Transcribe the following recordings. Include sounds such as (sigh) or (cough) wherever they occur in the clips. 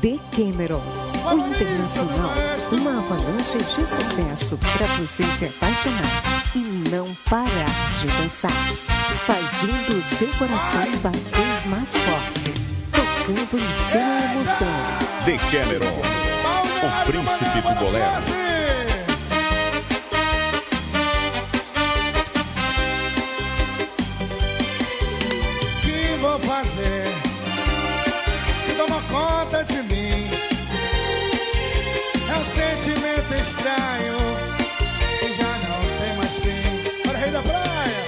The Cameron, o internacional, uma avalanche de sucesso para você se apaixonar e não parar de dançar, fazendo o seu coração bater mais forte, tocando em sua emoção. The Cameron, o príncipe do bolero. Estranho e já não tem mais fim. Para rei da praia,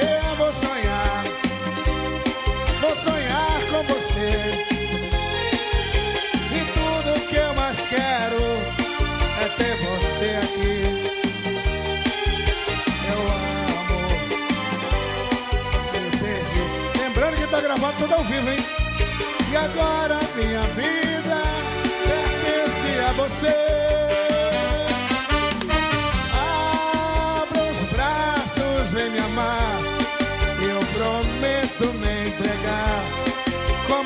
eu vou sonhar, vou sonhar com você. E tudo que eu mais quero é ter você aqui. Eu amo, me. Lembrando que tá gravado tudo ao vivo, hein? E agora minha vida pertence a você.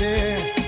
você.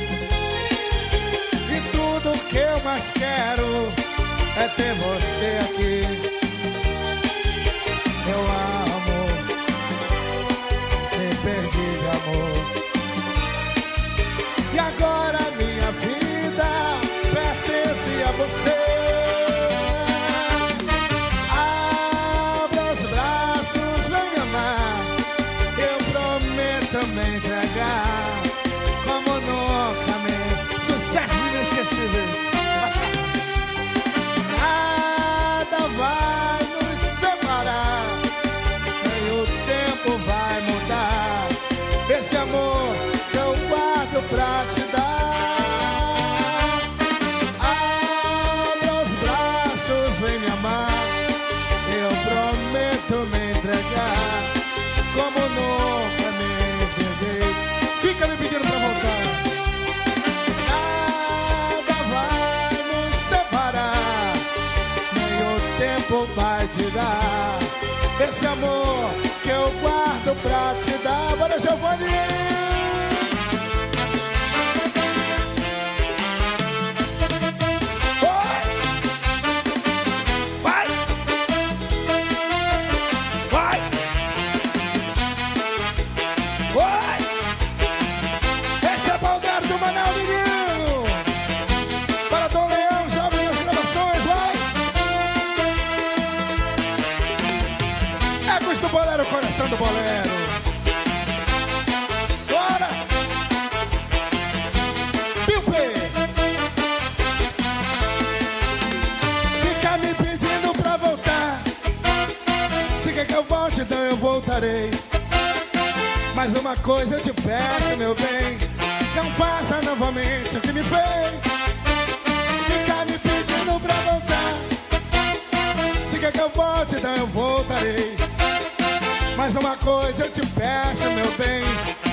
Mas uma coisa eu te peço, meu bem,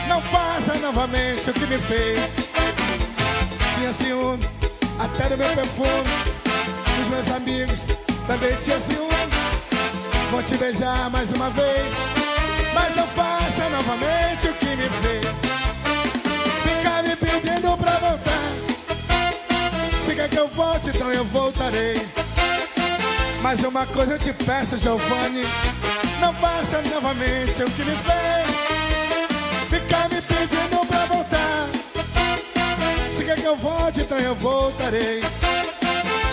não faça novamente o que me fez. Tinha ciúme, até do meu perfume, dos meus amigos também tinha ciúme. Vou te beijar mais uma vez mas não faça novamente o que me fez Ficar me pedindo pra voltar Se quer que eu volte, então eu voltarei mas uma coisa eu te peço, Giovanni Não faça novamente o que me fez. Ficar me pedindo pra voltar. Se quer que eu volte, então eu voltarei.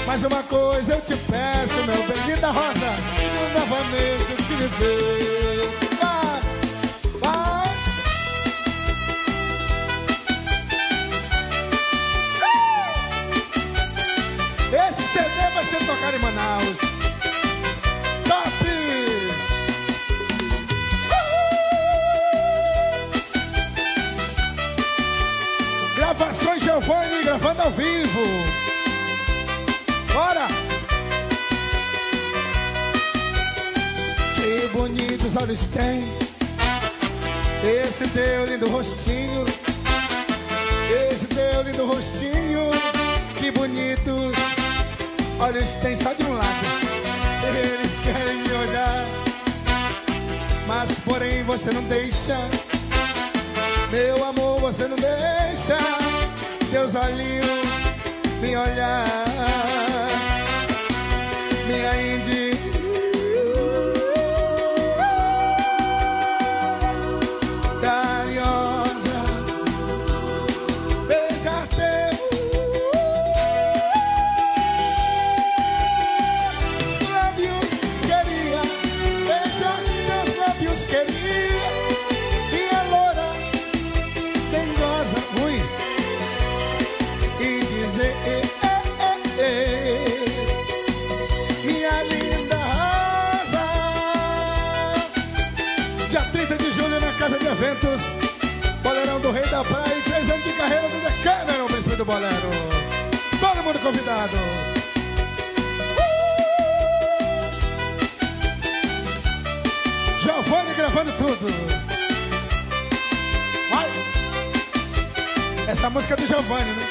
Mas uma coisa eu te peço, meu bem Linda Rosa, não novamente o que me fez. Esse CD vai ser tocado em Manaus. Top! Gravações Giovanni gravando ao vivo. Bora! Que bonitos olhos tem Esse teu lindo rostinho Esse teu lindo rostinho Que bonitos olhos tem só de um lado Eles querem me olhar. Mas porém você não deixa. Meu amor, você não deixa Teus olhinhos me olhar. Minha Indy da Praia e três anos de carreira do The Cameron, príncipe do bolero. Todo mundo convidado. Uh! Giovanni gravando tudo. Vai! Essa música é do Giovanni, né?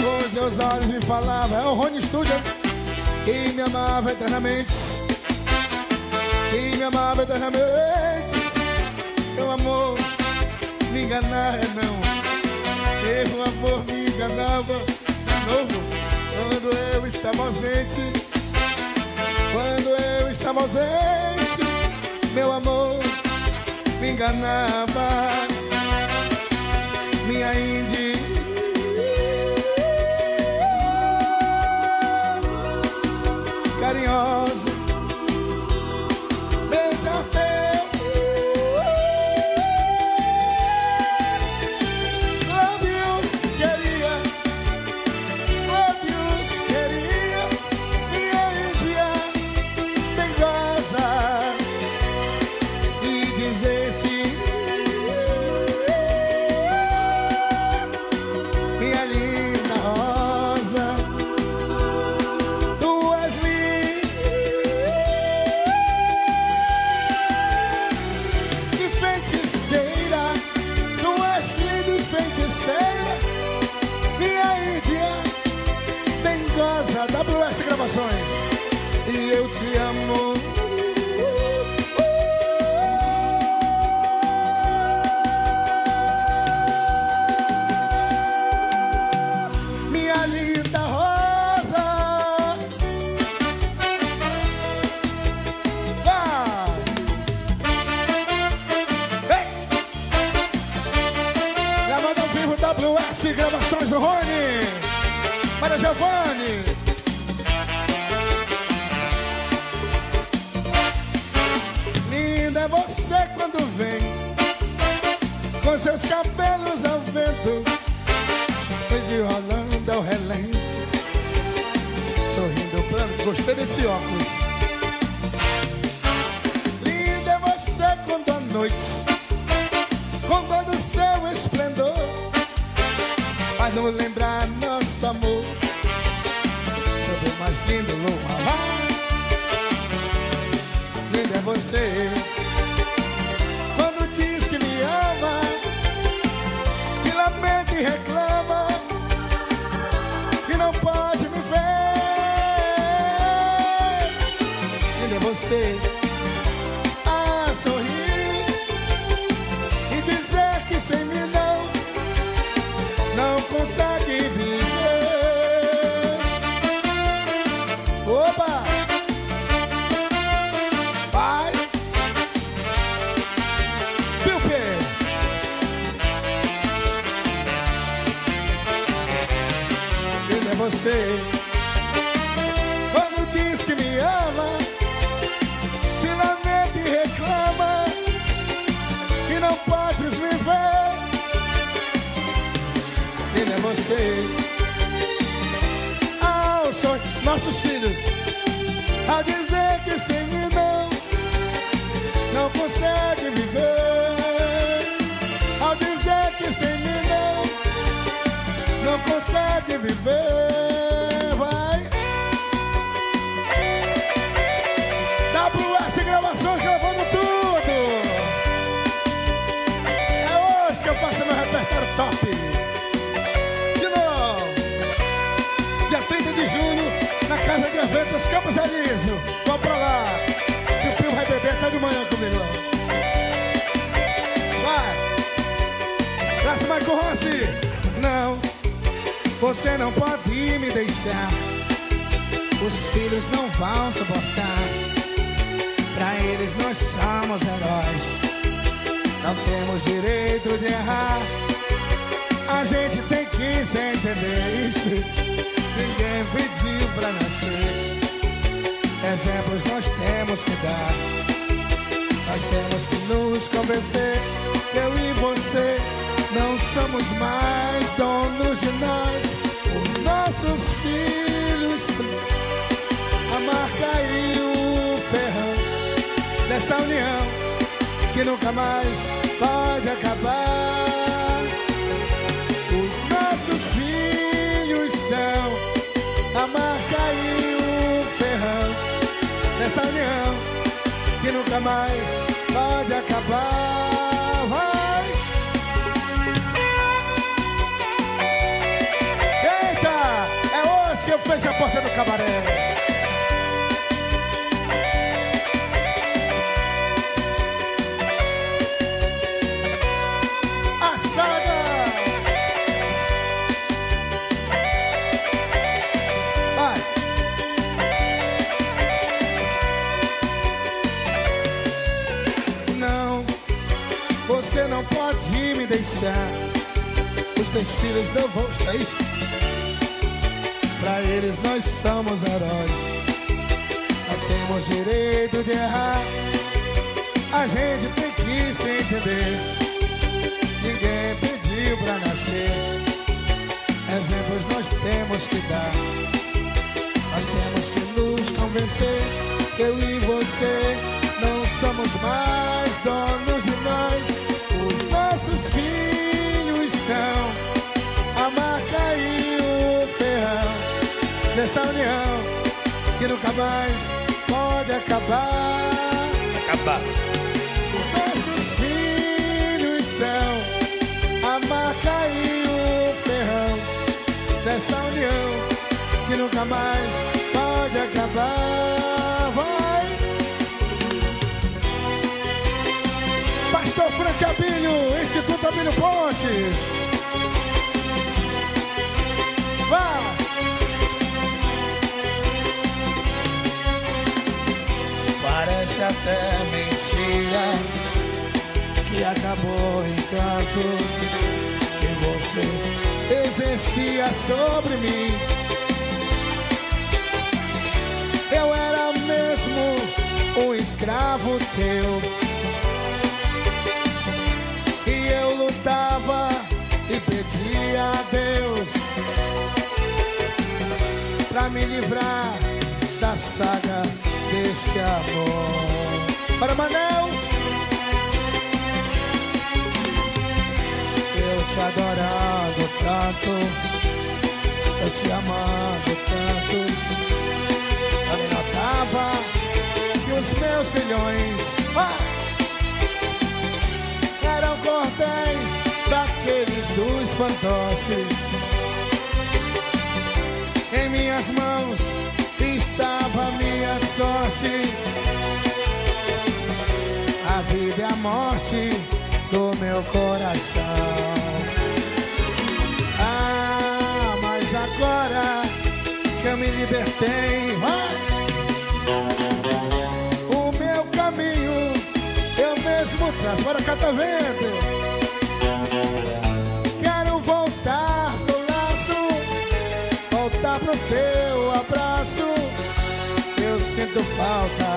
Os meus olhos me falavam É o Rony Studio. Que me amava eternamente. Que me amava eternamente. Meu amor enganar não. Meu amor me enganava. De novo Quando eu estava ausente. Quando eu estava ausente Meu amor me enganava. Minha Indy você não pode me deixar. Os filhos não vão suportar. Pra eles nós somos heróis. Não temos direito de errar. A gente tem que se entender isso. Ninguém pediu pra nascer. Exemplos nós temos que dar. Nós temos que nos convencer. Eu e você não somos mais donos de nós. Os nossos filhos, a marca e o ferrão dessa união que nunca mais pode acabar. Os nossos filhos são a marca e o ferrão dessa união que nunca mais pode acabar. É fecho a porta do cabaré. A saga! Vai! Não, você não pode me deixar. Os teus filhos não vão estar. Pra eles nós somos heróis. Não temos direito de errar. A gente tem que se entender. Ninguém pediu pra nascer. Exemplos nós temos que dar. Nós temos que nos convencer. Eu e você não somos mais donos que nunca mais pode acabar. Acabar. Os nossos filhos são a marca e o ferrão dessa união que nunca mais pode acabar. Vai! Pastor Frank Abílio, Instituto Abílio Pontes. Até mentira que acabou o encanto que você exercia sobre mim. Eu era mesmo um escravo teu. E eu lutava e pedia a Deus pra me livrar da saga desse amor. Para Manel, eu te adorando tanto, eu te amando tanto. Eu nem notava que os meus milhões ah, eram cordéis daqueles dos fantoches. Em minhas mãos estava minha sorte. A vida e a morte do meu coração. Ah, mas agora que eu me libertei, o meu caminho eu mesmo traço. Bora cá, tá vendo? Quero voltar do laço, voltar pro. Eu sinto falta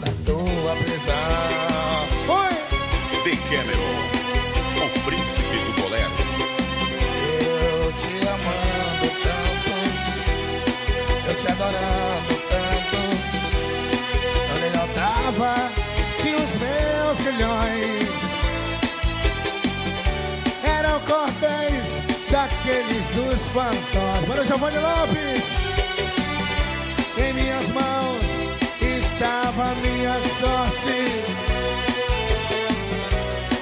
da tua prisão. Oi! The Cameron, o príncipe do bolero. Eu te amando tanto, eu te adorando tanto. Eu nem notava que os meus milhões eram cordéis daqueles dos fantasmas. Para Giovanni Lopes, mãos estava minha sorte,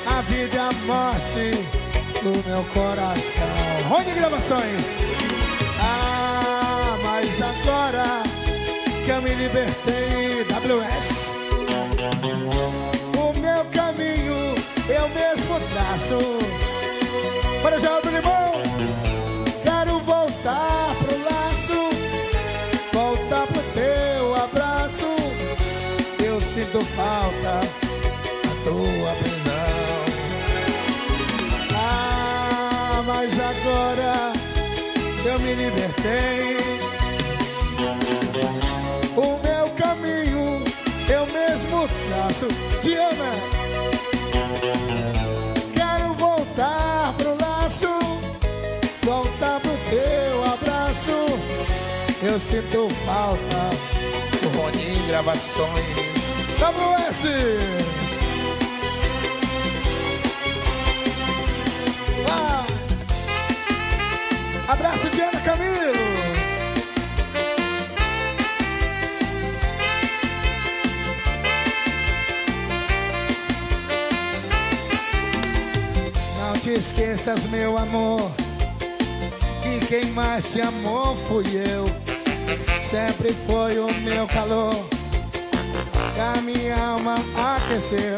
a vida e a morte do meu coração. Rony Gravações. Ah, mas agora que eu me libertei, WS. O meu caminho eu mesmo traço. Para já sinto falta da tua prisão. Ah, mas agora eu me libertei. O meu caminho eu mesmo traço. Diana, quero voltar pro laço, voltar pro teu abraço. Eu sinto falta do Ronin Gravações. WS! Ah. Abraço, Diana Camilo. Não te esqueças, meu amor, que quem mais te amou fui eu. Sempre foi o meu calor, que a minha alma aqueceu.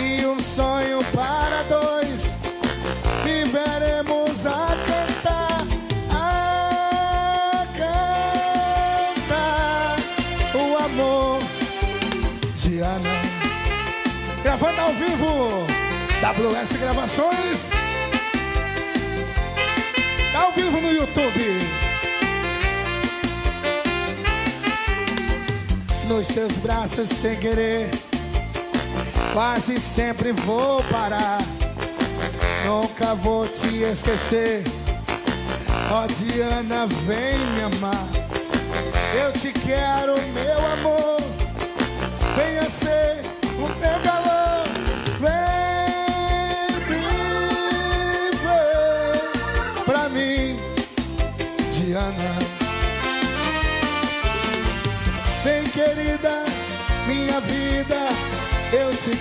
E um sonho para dois, viveremos a cantar, a cantar o amor de Ana. Gravando ao vivo, WS Gravações. Ao vivo no YouTube. Nos teus braços sem querer, quase sempre vou parar. Nunca vou te esquecer. Ó Diana, vem me amar. Eu te quero, meu amor. Venha ser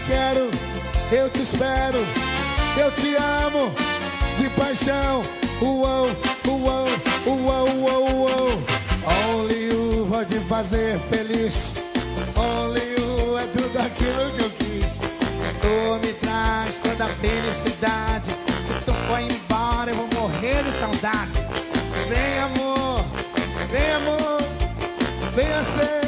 quero, eu te espero. Eu te amo de paixão. Uou, uou, uou, uou, uou. Only you pode fazer feliz. Only you é tudo aquilo que eu quis. Tu me traz toda a felicidade. Se tu for embora, eu vou morrer de saudade. Vem, amor, vem, amor, venha ser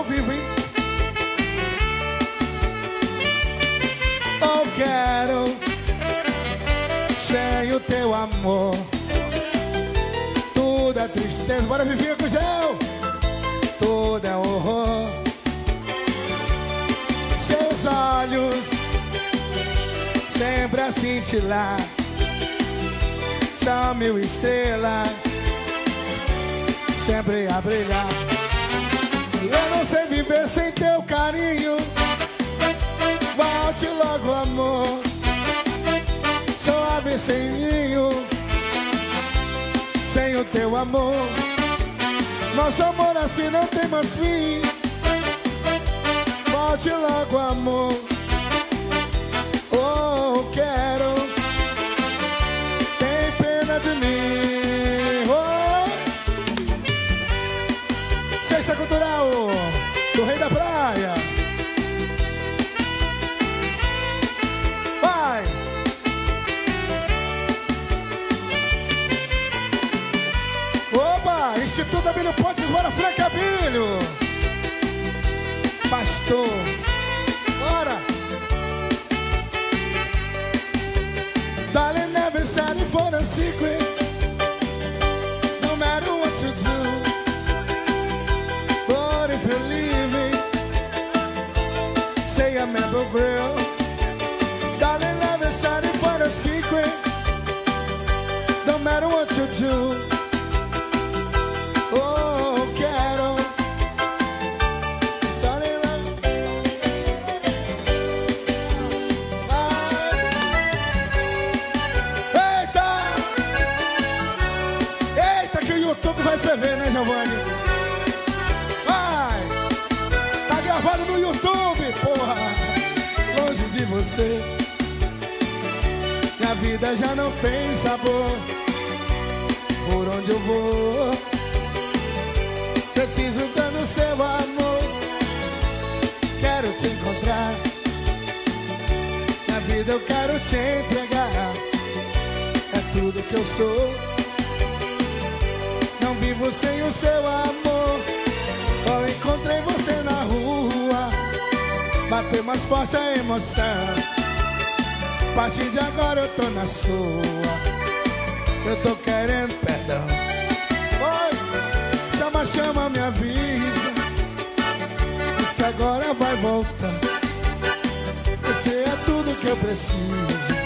ao vivo, hein? Eu quero sem o teu amor. Tudo é tristeza. Bora, Vivinha com gel. Tudo é horror. Seus olhos sempre a cintilar. São mil estrelas sempre a brilhar. Eu não sei viver sem teu carinho. Volte logo, amor. Suave sem ninho. Sem o teu amor. Nosso amor assim não tem mais fim. Volte logo, amor. Você, minha vida já não tem sabor. Por onde eu vou, preciso tanto seu amor. Quero te encontrar, na vida eu quero te entregar. É tudo que eu sou. Não vivo sem o seu amor. Bateu mais forte a emoção. A partir de agora eu tô na sua. Eu tô querendo perdão. Oi, chama, chama, me avisa. Diz que agora vai voltar. Você é tudo que eu preciso.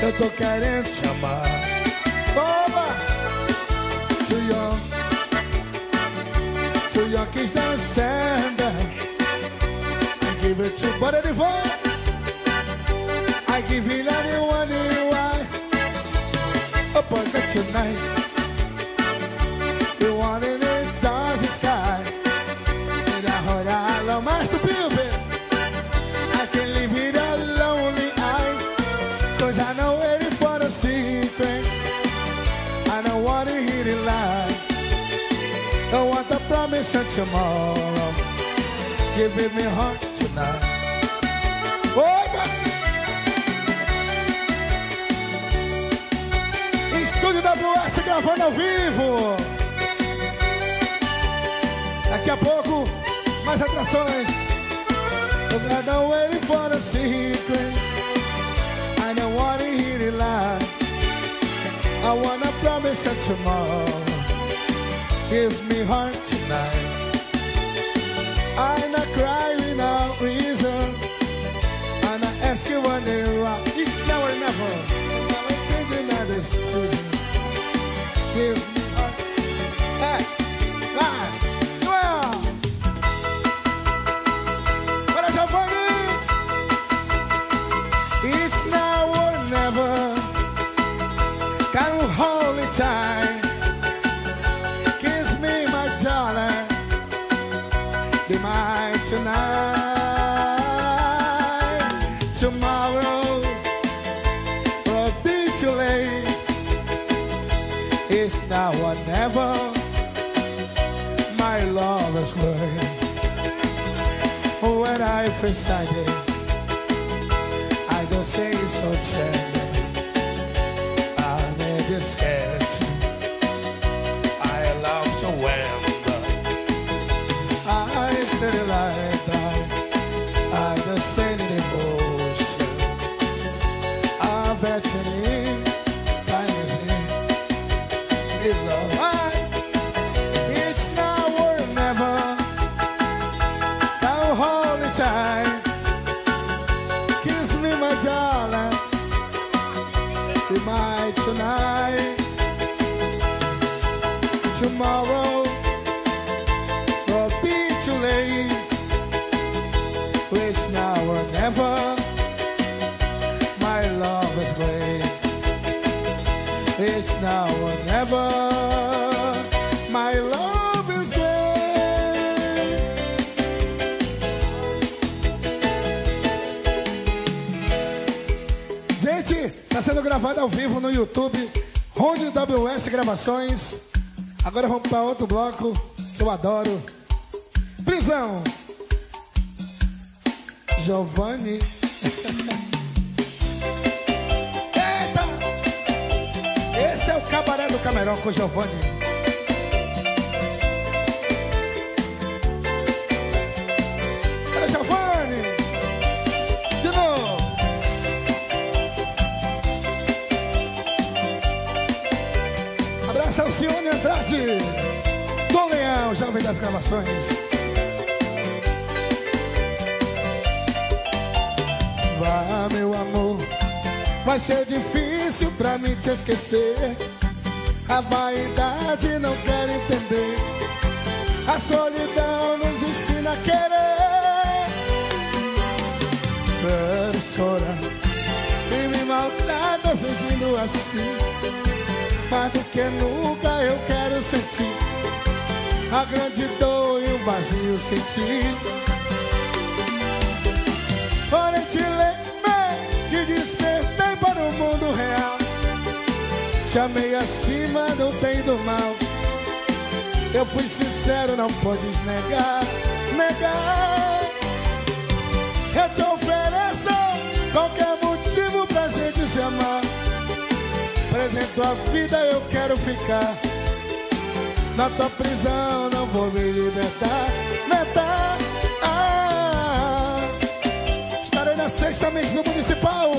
Eu tô querendo te amar. Toma! Too young. Too young give it to de volta. I give it anyone you want. Up on tonight. You want it in the sky. And I hold I love my stupid. I can leave it a lonely eye. Cause I know waiting for the secret. I don't want to hear it lie. Don't want the promise of tomorrow. Give me heart Oh, God. Estúdio WS gravando ao vivo. Daqui a pouco, mais atrações. But I don't for the secret. I don't wanna hear it lie. I wanna promise that tomorrow. Give me heart tonight. I'm not ask you one day, rock. It's now or never. I'm taking this season. Give When I first started, I don't say it so gently. Gravações. Agora vamos para outro bloco que eu adoro. Prisão. Giovanni. (laughs) Eita! Esse é o cabaré do Camerão com Giovanni. Grande Dom Leão, jovem das gravações. Vá, meu amor, vai ser difícil pra mim te esquecer. A vaidade não quer entender. A solidão nos ensina a querer. Quero chorar e me maltrata agindo assim. Mais do que nunca eu quero sentir a grande dor e o vazio sentir. Porém te lembrei que despertei para o mundo real. Te amei acima do bem e do mal. Eu fui sincero, não podes negar, negar. Eu te ofereço qualquer motivo pra gente se amar. Apresento a vida, eu quero ficar. Na tua prisão não vou me libertar, libertar. Ah, estarei na sexta mês do municipal.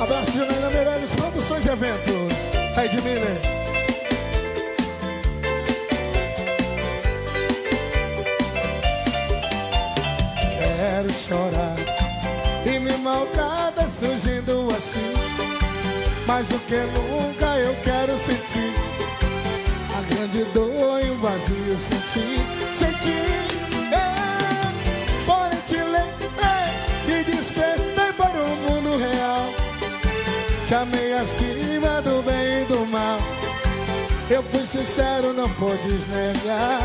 Abraço de Janaína Meirelles, produções e eventos. Aí de Miller. Quero chorar e me maltrata surgindo assim. Mais do que nunca eu quero sentir a grande dor e o vazio sentir, sentir. É, porém te lembrei que despertei para o mundo real. Te amei acima do bem e do mal. Eu fui sincero, não podes negar.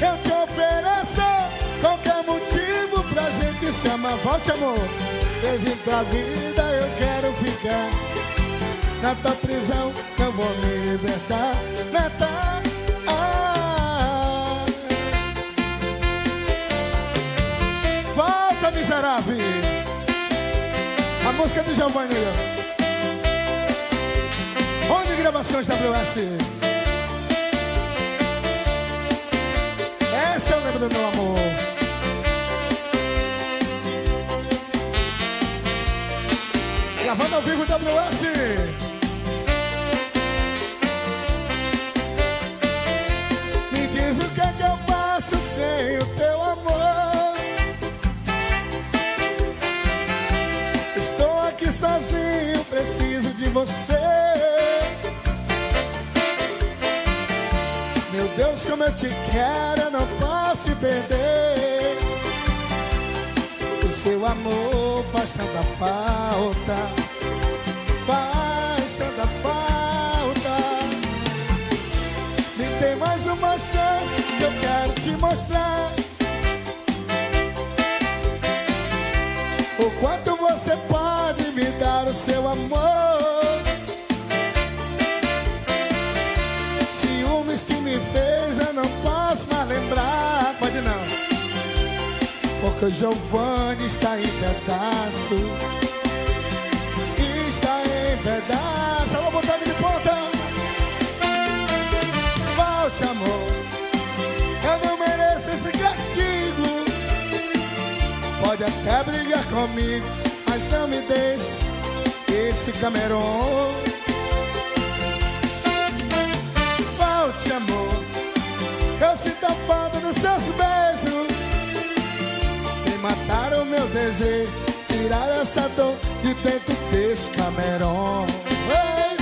Eu te ofereço qualquer motivo pra gente se amar. Volte, amor. Presente a vida, eu quero ficar. Na tua prisão, não vou me libertar. Libertar. Ah. Miserável. A música do Giovanni. Onde gravações WS? Essa eu lembro do meu amor. Gravando ao vivo WS. Me diz o que é que eu faço sem o teu amor. Estou aqui sozinho, preciso de você. Meu Deus, como eu te quero, eu não posso perder. O seu amor faz tanta falta, O Giovanni está em pedaço. Está em pedaço. Alô, botando de ponta. Volte, amor. Eu não mereço esse castigo. Pode até brigar comigo, mas não me deixe esse Cameron. Volte, amor. Eu sinto a falta dos seus beijos. Mataram meu desejo, tirar essa dor de dentro desse Cameron. Ei!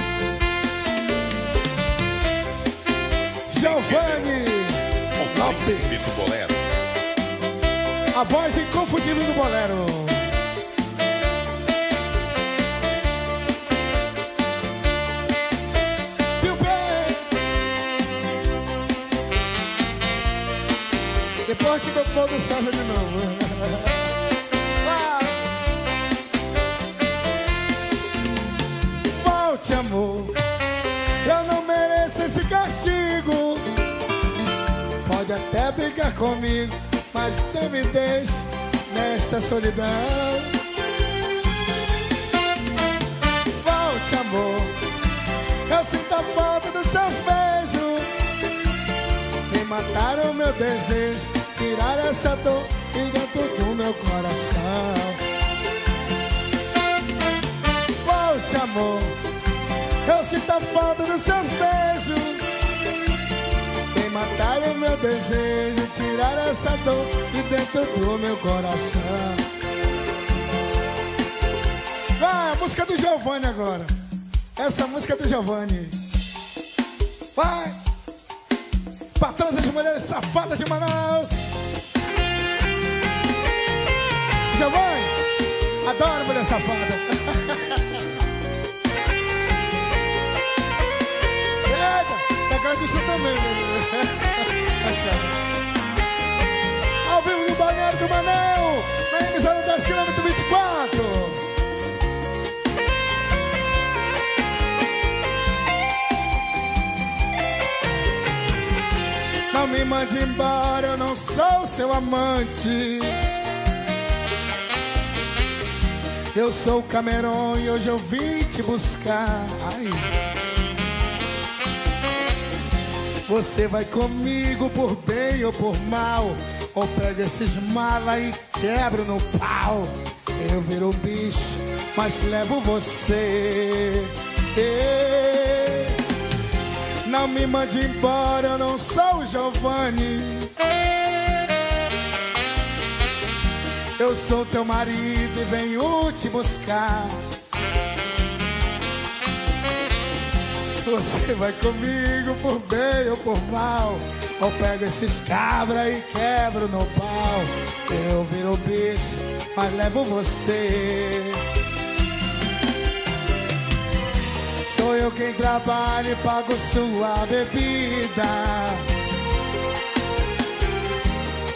Giovanni Lopes, a voz inconfundível do bolero. Depois te dou todo o de novo. Comigo, mas não me deixe nesta solidão. Volte, amor. Eu sinto a falta dos seus beijos. Me mataram meu desejo, tirar essa dor de dentro do meu coração. Volte, amor. Eu sinto a falta dos seus beijos. Matar o meu desejo, tirar essa dor de dentro do meu coração. Vai, a música do Giovanni agora. Essa música é do Giovanni. Vai! Patrões de mulheres safadas de Manaus. Giovanni, adoro mulher safada. (laughs) pega disso também, (laughs) Ao vivo no Balneário do Manel, na emissora 10 km 24. Não me mande embora, eu não sou seu amante. Eu sou o Cameron e hoje eu vim te buscar. Ai. Você vai comigo por bem ou por mal. Ou pega esses mala e quebro no pau. Eu viro um bicho, mas levo você. Não me mande embora, eu não sou o Giovanni. Eu sou teu marido e venho te buscar. Você vai comigo por bem ou por mal. Ou pego esses cabra e quebro no pau. Eu viro bicho, mas levo você. Sou eu quem trabalha e pago sua bebida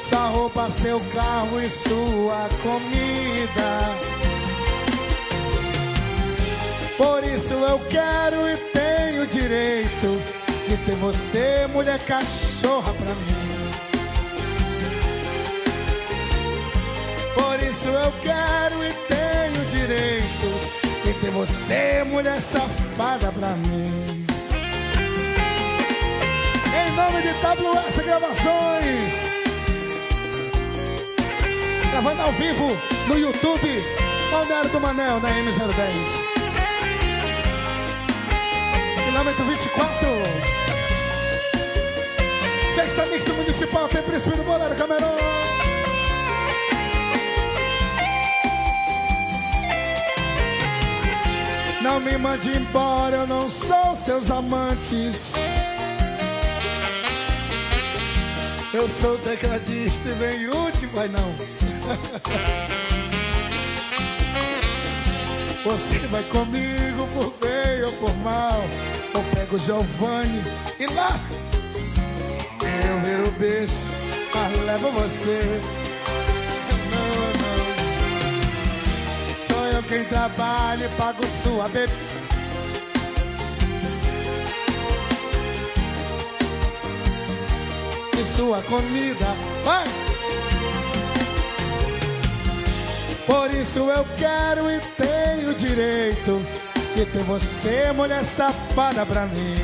sua roupa, seu carro e sua comida. Por isso eu quero e tenho direito de ter você, mulher cachorra, pra mim. Por isso eu quero e tenho direito de ter você, mulher safada, pra mim. Em nome de WS Gravações gravando ao vivo no YouTube, Balneário do Manel, na M010. Quilômetro 24. Sexta Mixto Municipal, tem Príncipe do Bolero Camerão. Não me mande embora, eu não sou seus amantes. Eu sou tecladista e bem último, vai não. (laughs) Você vai comigo por bem ou por mal. Ou pego o Giovanni e lasca. Eu viro beijo, mas levo você. Não, não Sou eu quem trabalha e pago sua bebida. E sua comida Vai! Por isso eu quero e tenho direito de ter você, mulher safada, pra mim.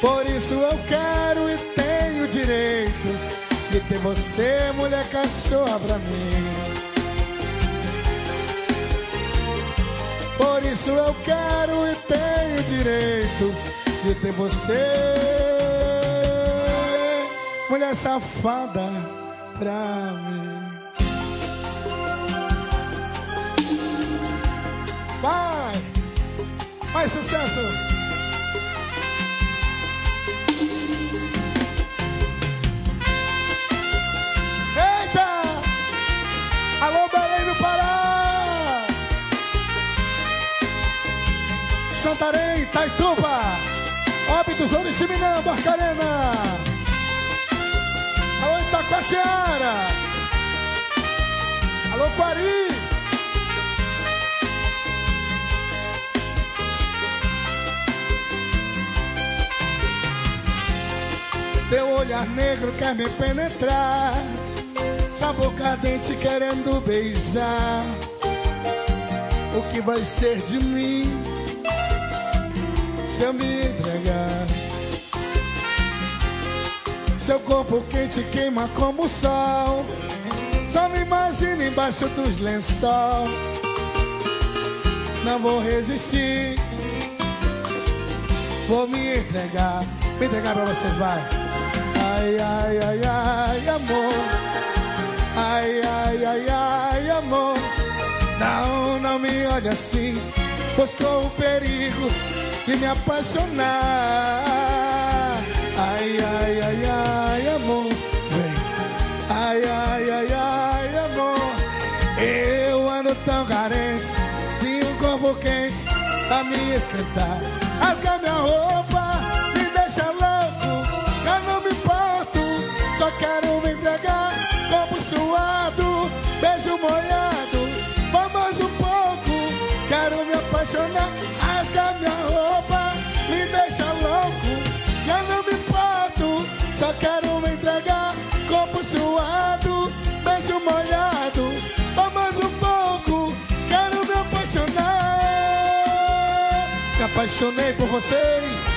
Por isso eu quero e tenho direito de ter você, mulher cachorra, pra mim. Por isso eu quero e tenho direito de ter você, mulher safada pra mim. Vai! Mais sucesso! Eita! Alô, Belém do Pará! Santarém, Taituba, Óbitos, Oriximiná, Barcarena. Itacoatiara. Alô, Quari. Teu olhar negro quer me penetrar. Sua boca dente querendo beijar. O que vai ser de mim Se eu me entregar? Seu corpo quente queima como o sol. Só me imagino embaixo dos lençol não vou resistir. Vou me entregar, me entregar pra vocês, vai. Ai, ai, ai, ai, amor. Ai, ai, ai, ai, amor. Não, não me olhe assim, pois o perigo de me apaixonar. Ai, ai, ai, ai, amor. Vem. Ai, ai, ai, ai, amor. Eu ando tão carente de um corpo quente pra me esquentar. Rasga minha roupa, me deixa louco. Só quero me entregar. Corpo suado, beijo molhado. Vamos um pouco, quero me apaixonar. Rasga minha roupa, me deixa louco. Eu não me importo, só quero me entregar. Corpo suado, beijo molhado. Vamos um pouco, quero me apaixonar. Me apaixonei por vocês.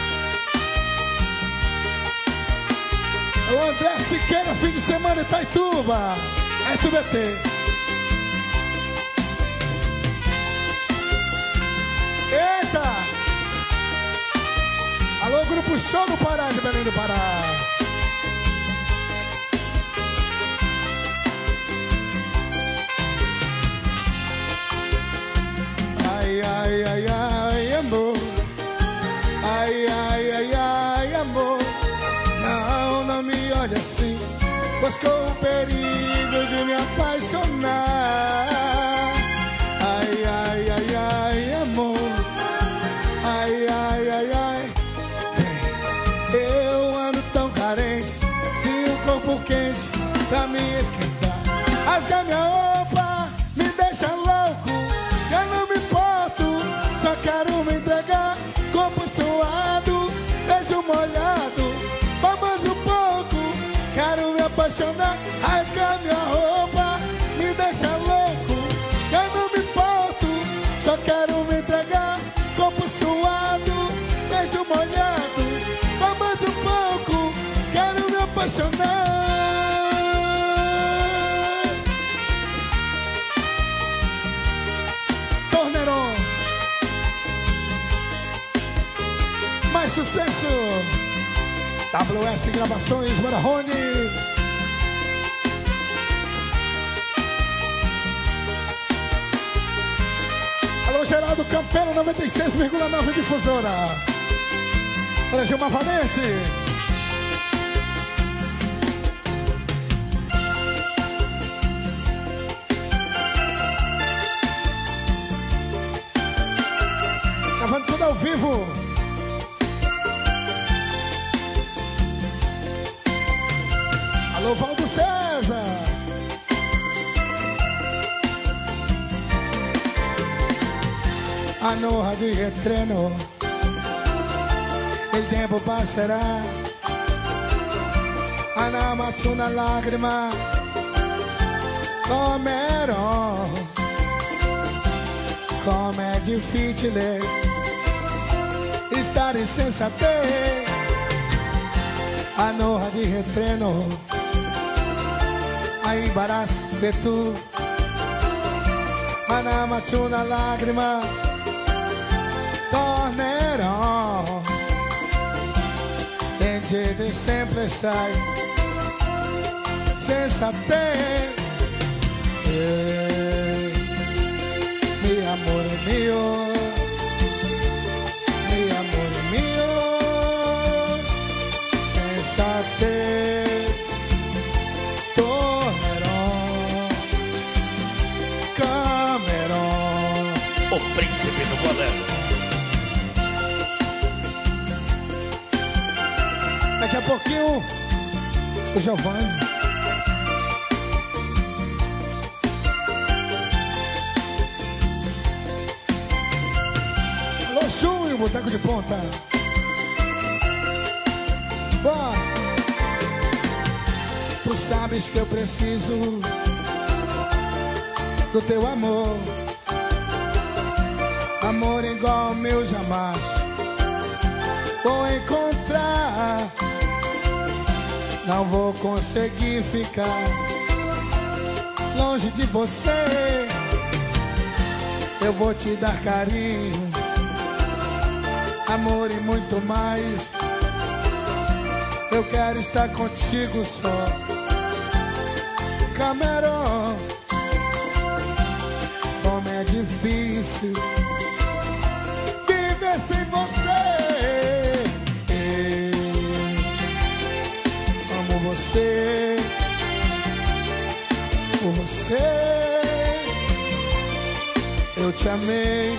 O André Siqueira, fim de semana em Taituba. SBT. Eita! Alô, Grupo Show do Pará de Belém do Pará. Ai, ai, ai, ai, com o perigo de me apaixonar. Ai, ai, ai, ai, amor. Ai, ai, ai, ai. Eu ando tão carente de um corpo quente pra me esquentar. Rasga minha roupa, apaixonar. Rasga minha roupa, me deixa louco. Eu não me importo, só quero me entregar. Corpo suado, beijo molhado. Vamos um pouco, quero me apaixonar. Torneron. Mais sucesso. WS Gravações Marahone. Geraldo Campelo, 96,9 difusora. Para Gilmar Valente. Gravando tudo ao vivo. Alô, Valdo César. A noja de retreno. El tiempo pasará. Ana macho una lágrima. Comerò. Com'è difficile stare senza te. A noja di retreno. Aí imbarazzo per tu. Ana macho una lágrima. Jeito sempre sai. Senza te. Eh, o Giovanni. Alô, Junho, Boteco de Ponta. Bom, tu sabes que eu preciso do teu amor. Amor igual ao meu jamais vou encontrar. Não vou conseguir ficar longe de você. Eu vou te dar carinho, amor e muito mais. Eu quero estar contigo só. Cameron, como é difícil você. Eu te amei,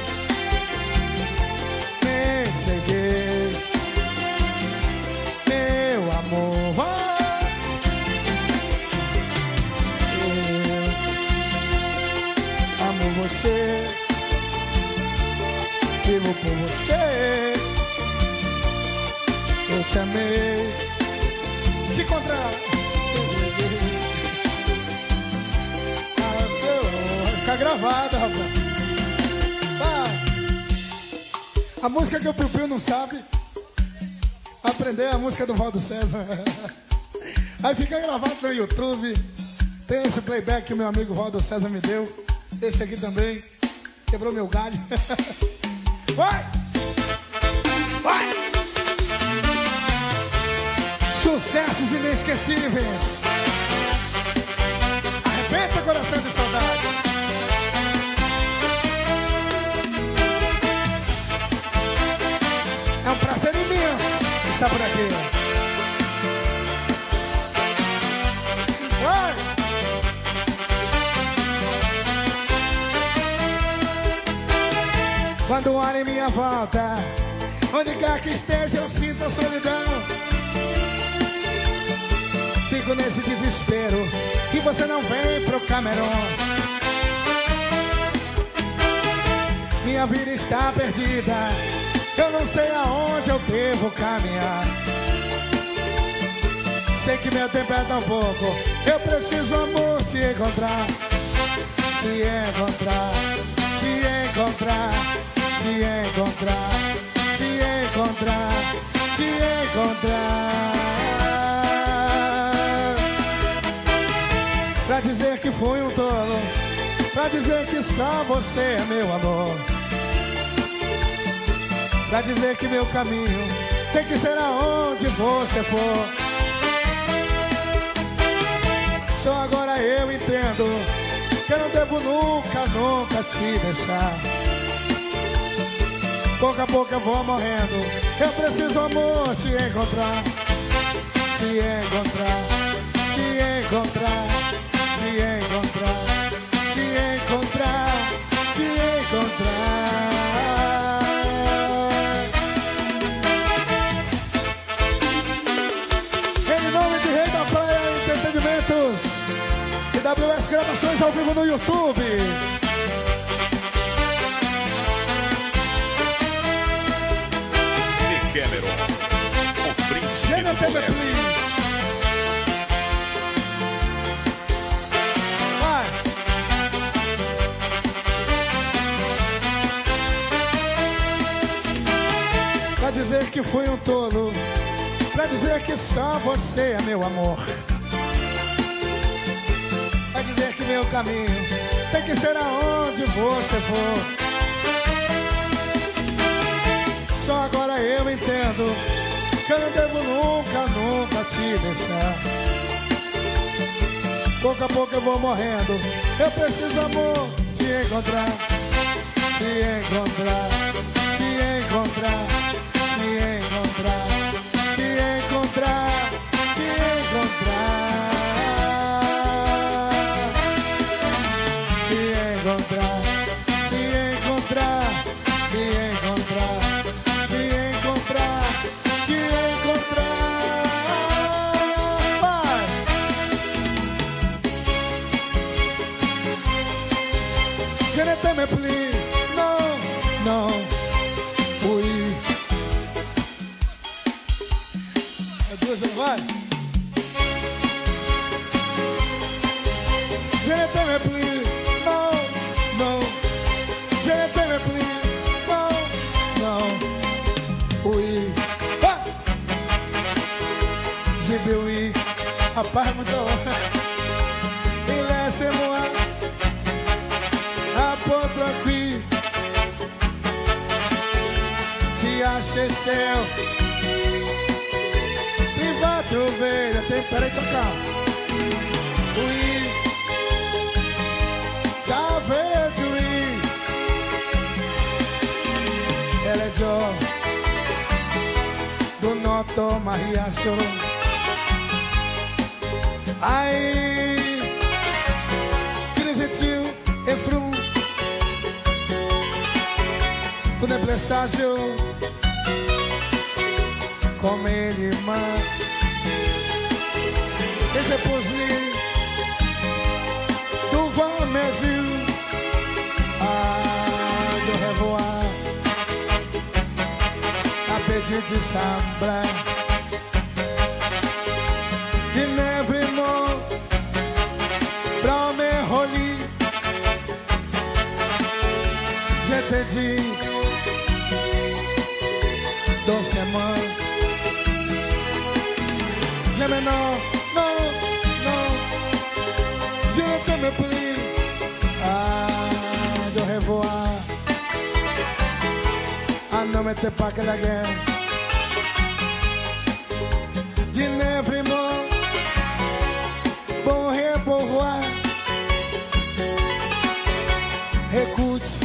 Vai. A música que o Piu Piu não sabe. Aprender a música do Valdo César. (laughs) Aí fica gravado no YouTube. Tem esse playback que meu amigo Valdo César me deu. Esse aqui também. Quebrou meu galho. (laughs) Vai! Vai! Sucessos inesquecíveis. Estar por aqui. Quando olho em minha volta, onde quer que esteja eu sinto a solidão. Fico nesse desespero que você não vem pro Camerão. Minha vida está perdida, eu não sei aonde eu devo caminhar. Sei que meu tempo é tão pouco, eu preciso amor te encontrar, te encontrar, te encontrar, te encontrar, te encontrar, te encontrar. Pra dizer que fui um tolo, pra dizer que só você é meu amor. Pra dizer que meu caminho tem que ser aonde você for. Só agora eu entendo que eu não devo nunca, nunca te deixar. Pouco a pouco eu vou morrendo. Eu preciso amor te encontrar, te encontrar, te encontrar, ao vivo no YouTube. O príncipe Gênero do bolero. Vai. Pra dizer que fui um tolo, pra dizer que só você é meu amor. Meu caminho tem que ser aonde você for. Só agora eu entendo que eu não devo nunca, nunca te deixar. Pouco a pouco eu vou morrendo. Eu preciso, amor, te encontrar, te encontrar, te encontrar, ser seu. Private ovelha, tem. Peraí, cá. Ui, já vejo ir. Ela é Joe do Noto Mariacho. Ai, que gentil, Efrum. Tu não presságio como ele manda. Esse é pusli do Vamesil. Ah, do revoar a pedir de sambra. Ah, não me te pas que la guerre. De neve, mo, bon revoir. Écoute,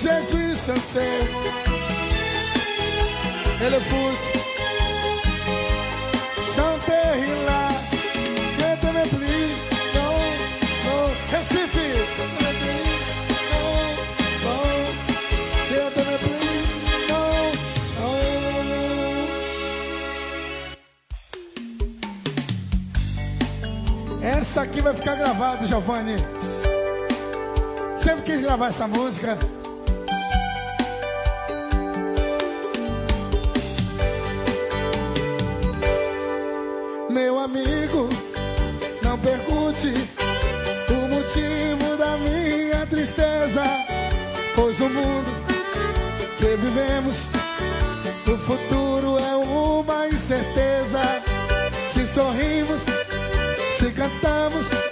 Jésus sincère, et le foot, gravada, Giovanni. Sempre quis gravar essa música. Meu amigo, não pergunte o motivo da minha tristeza, pois o mundo que vivemos, o futuro é uma incerteza. Se sorrimos, se cantamos,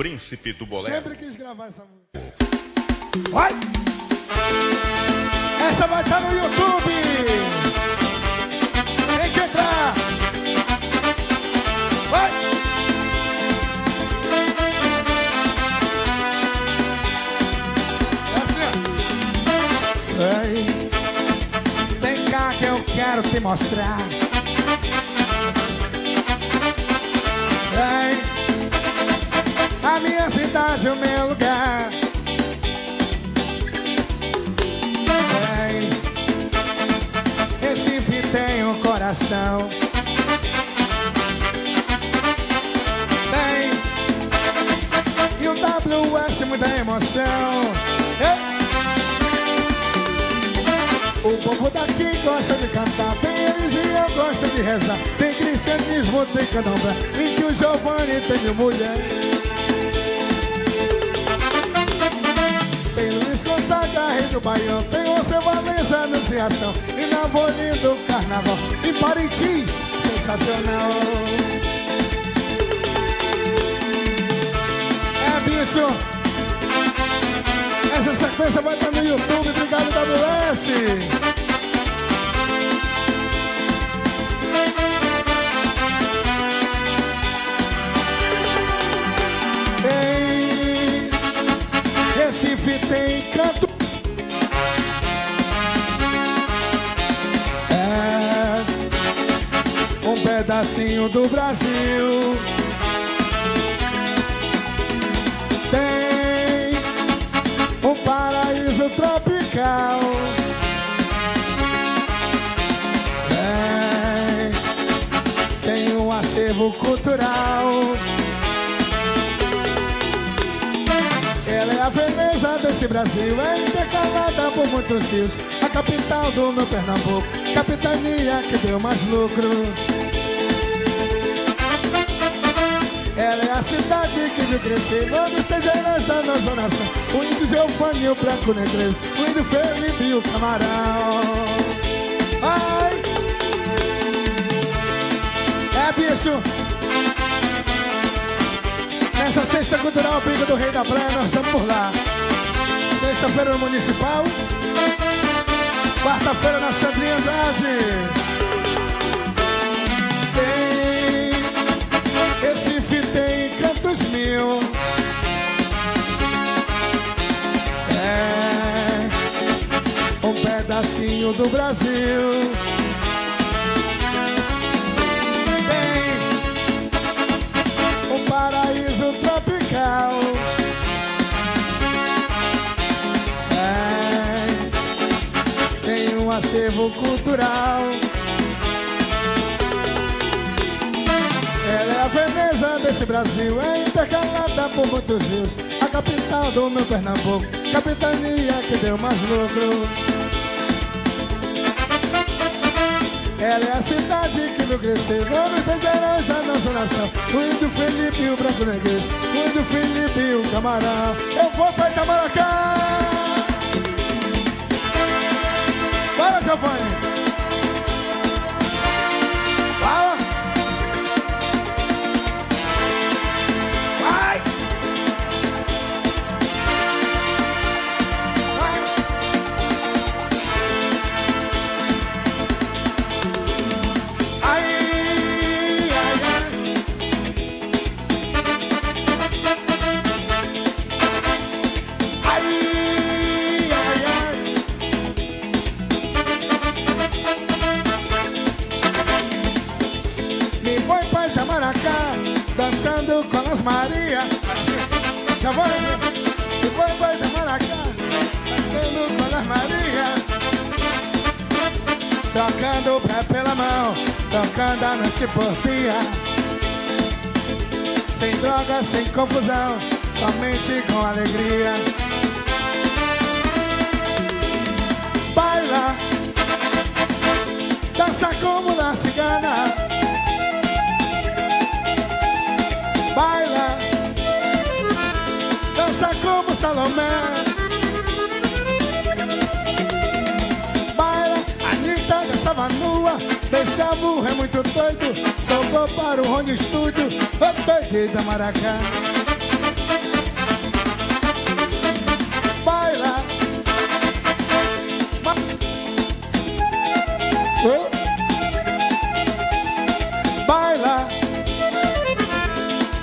príncipe do bolero. Sempre quis gravar essa música. Vai! Essa vai estar no YouTube. Tem que entrar. Vai! É assim. Ei, vem cá que eu quero te mostrar. De rezar, tem cristianismo, tem candomblé, e que o Giovanni tem de mulher. Tem Luiz Gonzaga, rei do Baião, tem José Valença, Anunciação, e na Volim do Carnaval, e Parintins, sensacional. É, bicho. Essa sequência vai estar no YouTube. Obrigado, WS. Pedacinho do Brasil. Tem um paraíso tropical. É, tem um acervo cultural. Ela é a Veneza desse Brasil, é intercalada por muitos rios. A capital do meu Pernambuco, capitania que deu mais lucro. A cidade que viu crescer Grandes terreiros da nossa nação. O índio Giovanni, o branco negreiro O índio Felipe e o camarão. Ai! É, bicho! Nessa sexta cultural, Pico do Rei da Praia, nós estamos por lá. Sexta-feira no Municipal. Quarta-feira na Sandrinha Andrade cantos mil É Um pedacinho do Brasil. Tem Um paraíso tropical. É Tem um acervo cultural desse Brasil, é intercalada por muitos rios. A capital do meu Pernambuco, capitania que deu mais lucro. Ela é a cidade que viu crescer Nomes das heróis da nossa nação. O índio Felipe e o branco neguês O índio Felipe e o camarão. Eu vou pra Itamaracá. Bora, Giovanni as Maria. Já vou Me foi pra Itamaracá, dançando com as Maria. Tocando o pé pela mão, tocando a noite por dia. Sem droga, sem confusão, somente com alegria. A burro é muito doido. Só vou para o Rony Estúdio, o peguei da Maracá. Baila. Oh. Baila.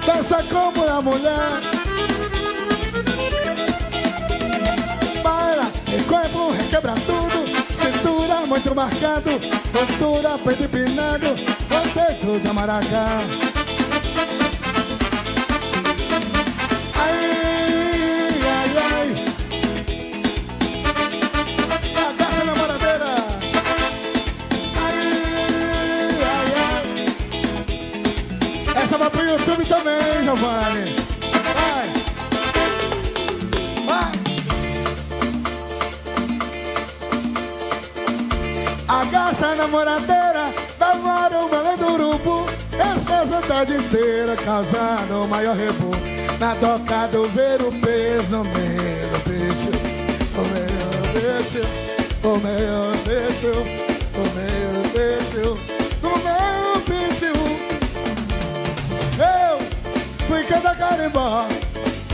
Dança como a mulher. Baila, recuebra, requebra tudo Cintura muito marcado Cintura peito empinado Botei tudo a maracá Ai, ai, ai. Agacha na moradeira Ai, ai, ai. Essa vai pro YouTube também, Giovanni namoradeira, namora o melão do urubu Esposa a tarde inteira, causando o maior rebu. Na toca do ver o peso, meu peixe O meu peixe, o meu peixe O meu peixe, o meu peixe Eu fui cantar carimbó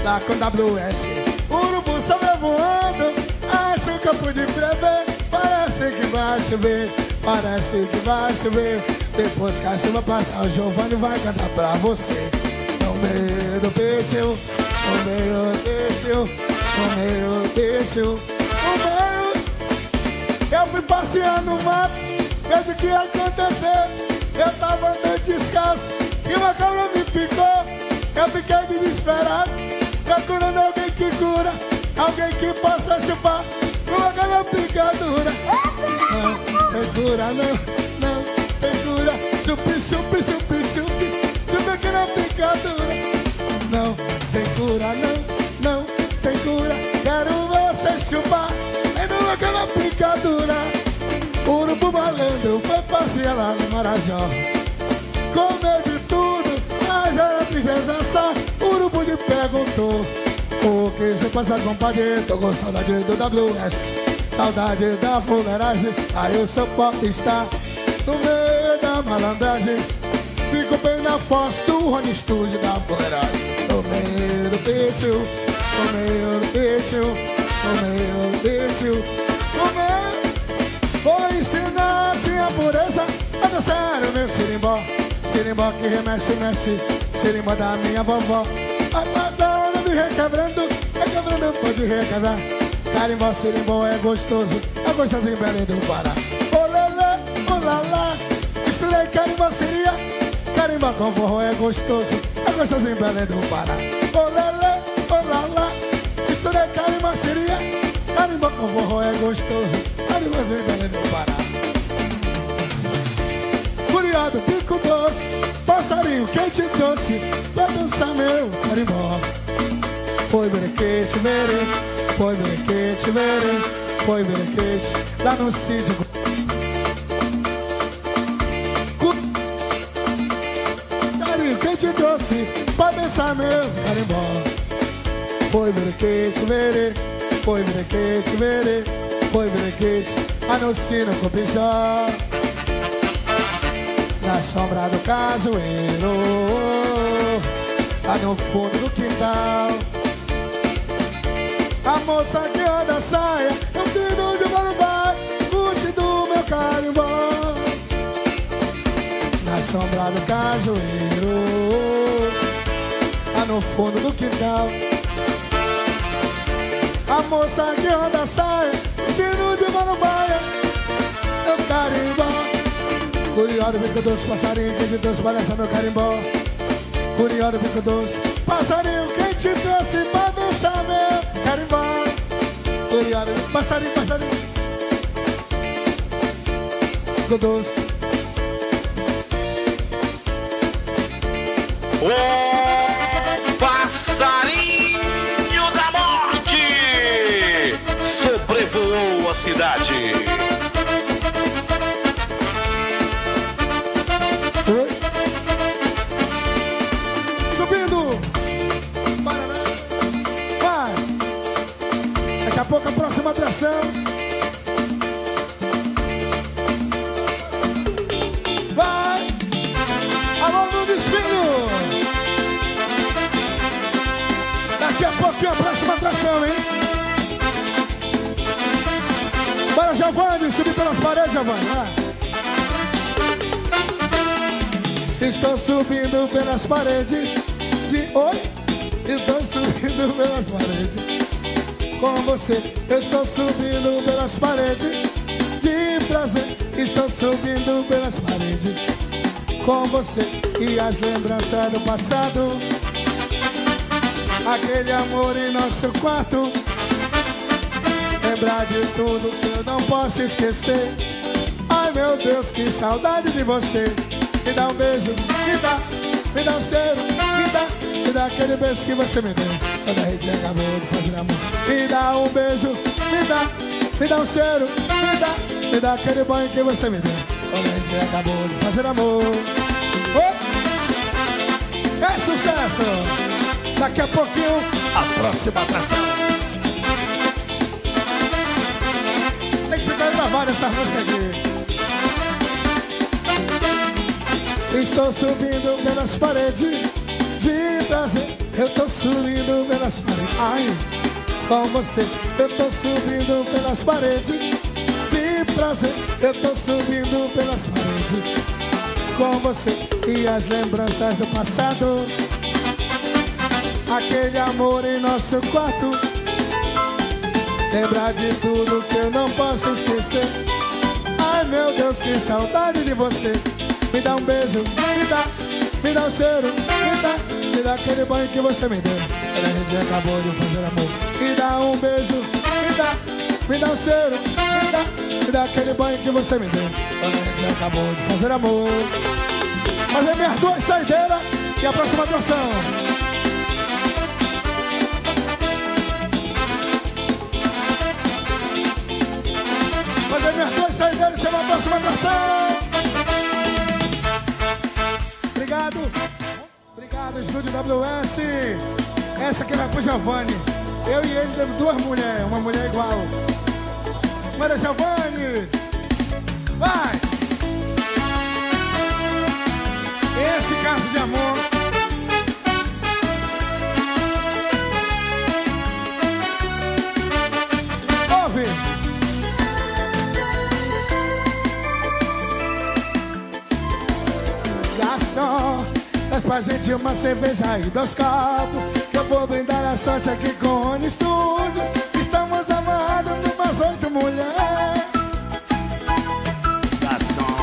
lá com WS Urubu sobrevoando, acho que eu pude prever. Parece que vai chover, parece que vai chover. Depois que a chuva passar, o Giovanni vai cantar pra você. No meio do peixe, no meio do peixe, no meio do peixe, no meio. Eu fui passeando no mato, desde que aconteceu. Eu tava andando descalço e uma cobra me picou. Eu fiquei desesperado, procurando alguém que cura, alguém que possa chupar aquela picadura. Não, tem cura, não, não, tem cura. Chupi, chupi, chupi, chupi, chupi aquela picadura. Não, tem cura, não, não, tem cura. Quero você chupar, não aquela picadura. Urubu malandro foi passear lá no Marajó. Comeu de tudo, mas era princesa só. Urubu de perguntou. O que você passa, compadre? Tô com saudade do WS Saudade da fuleiragem. Aí o seu pop está no meio da malandragem. Fico bem na foz do Rony Studio da fuleiragem. No meio do pitio No meio do pitio No meio do pitio No meio Vou ensinar assim a pureza A dançar o meu sirimbó. Sirimbó que remexe, mexe Sirimbó da minha vovó. A requebrando, requebrando pode requebrar. Carimbó, sirimbó é gostoso, é gostoso em Belém do Pará. Olelê, olalá, estudei carimbó, seria. Carimbó com forró é gostoso, é gostoso em Belém do Pará. Olelê, olalá, estudei carimbó, seria. Carimbó com forró é gostoso, é gostoso em Belém do Pará. Curiado, pico doce, passarinho quente e doce, pra dançar meu carimbó. Foi berequete, mere, foi berequete, mere, foi berequete, lá no sítio. Carinho quente e doce, pra dançar meu carimbó. Foi berequete, mere, foi berequete, mere, foi berequete, lá no com bijó. Na sombra do cajueiro, lá no fundo do quintal. Moça que anda saia. O filho de Marubai Curte do meu carimbó. Na sombra do cajueiro Lá no fundo do quintal. A moça que anda saia. Sino de É o carimbó. Curioso, bico doce, passarinho Que de doce parece meu carimbó. Curioso, bico doce Passarinho, quem te trouxe pra dançar meu carimbó Curiara, passarinho, passarinho. Godoso. O passarinho da morte Sobrevoou a cidade coração. Vai! Alô, do desfile. Daqui a pouquinho a próxima atração, hein? Bora, Giovanni, subir pelas paredes, Giovanni, vai! Estou subindo pelas paredes de... Oi? Estou subindo pelas paredes com você. Estou subindo pelas paredes de prazer. Estou subindo pelas paredes com você e as lembranças do passado. Aquele amor em nosso quarto. Lembrar de tudo que eu não posso esquecer. Ai meu Deus, que saudade de você. Me dá um beijo, me dá, me dá um cheiro, me dá, me dá aquele beijo que você me deu. Quando a gente acabou de fazer amor. Me dá um beijo, me dá, me dá um cheiro, me dá, me dá aquele banho que você me deu. Quando a gente acabou de fazer amor. Oh! É sucesso! Daqui a pouquinho, a próxima atração. Tem que ficar gravada essa música aqui. Estou subindo pelas paredes de prazer. Eu tô subindo pelas paredes. Ai, com você. Eu tô subindo pelas paredes de prazer. Eu tô subindo pelas paredes com você e as lembranças do passado. Aquele amor em nosso quarto. Lembrar de tudo que eu não posso esquecer. Ai meu Deus, que saudade de você. Me dá um beijo, me dá, me dá um cheiro, me dá, me dá aquele banho que você me deu. A gente acabou de fazer amor. Me dá um beijo, me dá, me dá um cheiro, me dá, me dá aquele banho que você me deu. A gente acabou de fazer amor. Fazer minhas duas saideiras e a próxima atração. Fazer minhas duas saideiras e chamar a próxima atração. Obrigado. Obrigado, Estúdio WS. Essa aqui vai pro Giovanni. Eu e ele temos duas mulheres, uma mulher igual. Manda, Giovanni. Vai. Esse caso de amor. Pra gente uma cerveja e dois copos. Que eu vou brindar a sorte aqui com o Rony Studio. Estamos amarrados numas oito mulheres. Garçom,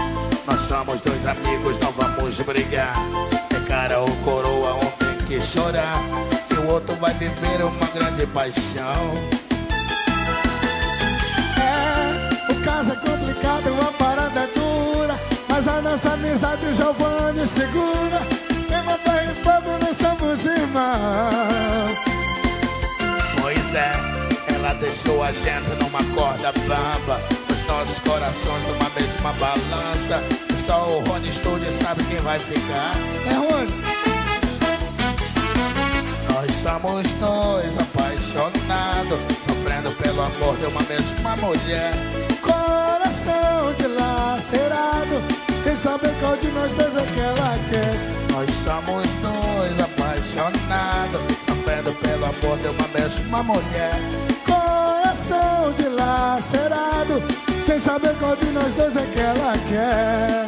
nós somos dois amigos, não vamos brigar. É cara ou coroa, um tem que chorar. E o outro vai viver uma grande paixão. É, o caso é complicado, uma parada é dura. Mas a nossa amizade Giovanni segura. Pé e fogo, nós somos irmãos. Pois é, ela deixou a gente numa corda bamba. Os nossos corações numa mesma balança. E só o Rony Studio sabe quem vai ficar. É Rony? Nós somos dois apaixonados, sofrendo pelo amor de uma mesma mulher. Coração dilacerado. Quem sabe qual de nós dois é que ela quer? Nós somos dois apaixonados, sofrendo pelo amor de uma mesma mulher. Coração dilacerado. Sem saber qual de nós dois é que ela quer.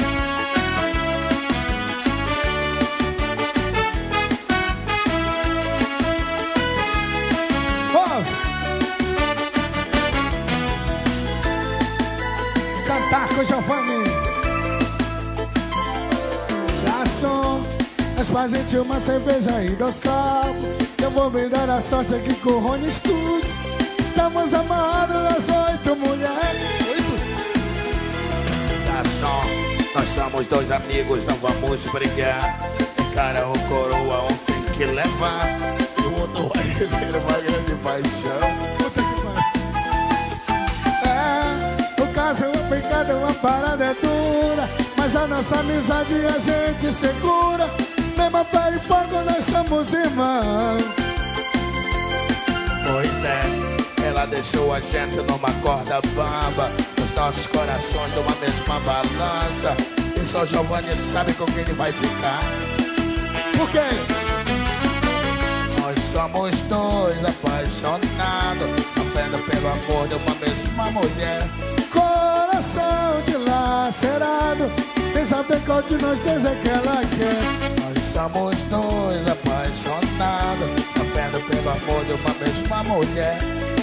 Cantar com Giovanni. Pra gente uma cerveja e dois copos. Eu vou me dar a sorte aqui com o Rony Studio. Estamos amarrados nas oito mulheres. Oito? Garçom, nós somos dois amigos, não vamos brigar. Cara ou coroa, um tem que levar. E o outro vai viver uma grande paixão. É, o caso é um pecado, uma parada é dura. Mas a nossa amizade a gente segura. Mesma pé e fogo, nós estamos irmãos. Pois é, ela deixou a gente numa corda bamba Os nossos corações numa mesma balança. E só Giovanni sabe com quem ele vai ficar. Por quê? Nós somos dois apaixonados Sofrendo pelo amor de uma mesma mulher. Coração dilacerado Sem saber qual de nós dois é que ela quer. Somos dois apaixonados, apenas pelo amor de uma mesma mulher.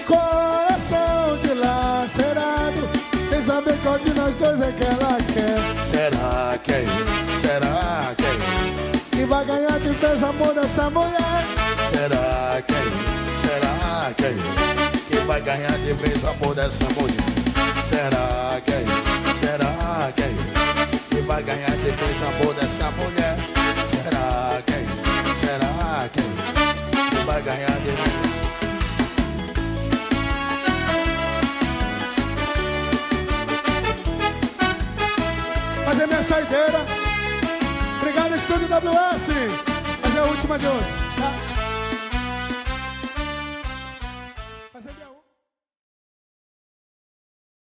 Coração dilacerado, quem saber qual de nós dois é que ela quer. Será que é? Será que é? Que vai ganhar de vez amor dessa mulher. Será que é? Será que é? Que vai ganhar de vez amor dessa mulher? Será que é? Será que é? Que vai ganhar de vez amor dessa mulher? Ganhar de vez Fazer minha saideira. Obrigado, Estúdio WS. Fazer a última de hoje. Tá?